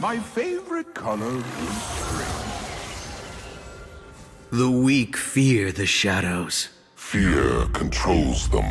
My favorite color is spring. The weak fear the shadows. Fear controls them.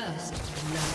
First love.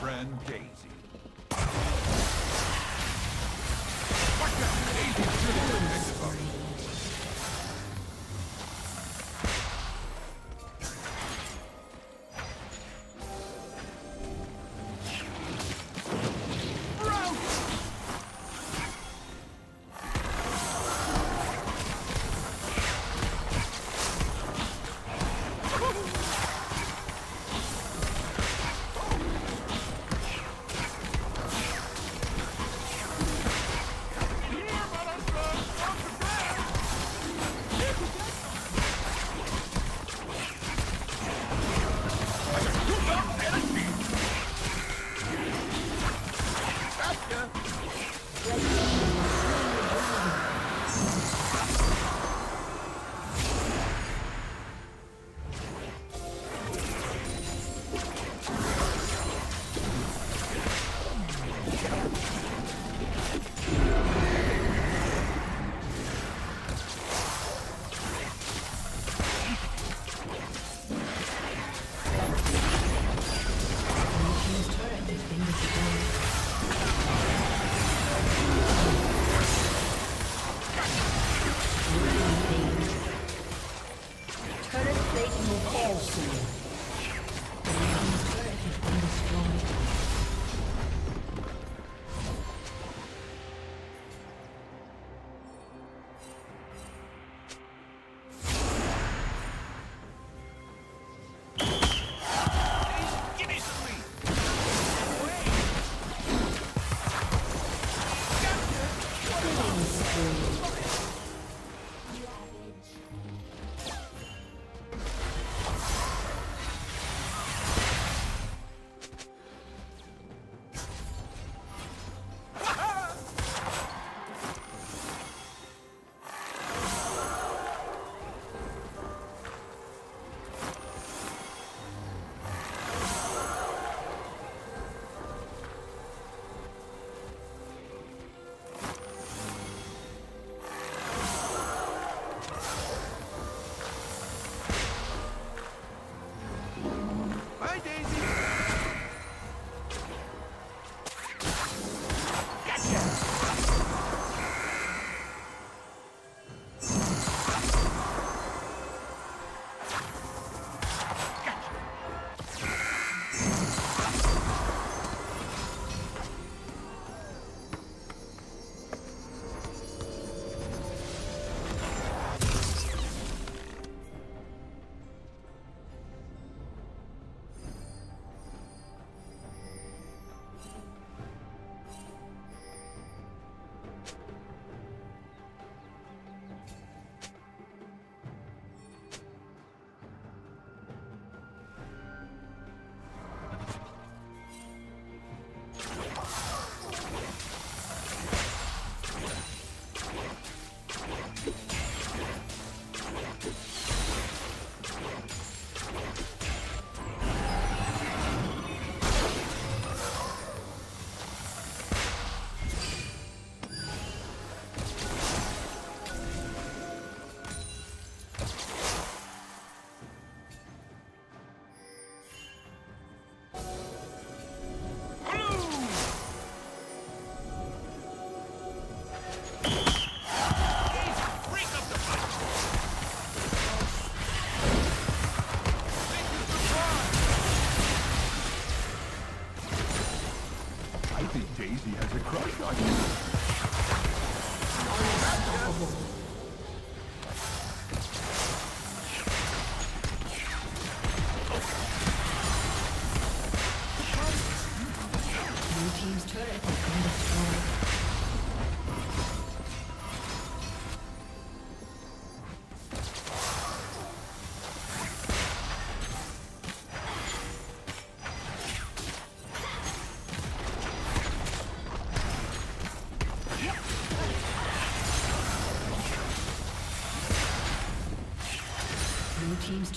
friend Daisy.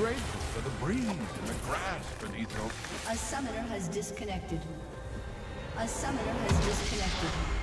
Grateful for the breeze and the grass beneath your A summoner has disconnected. A summoner has disconnected.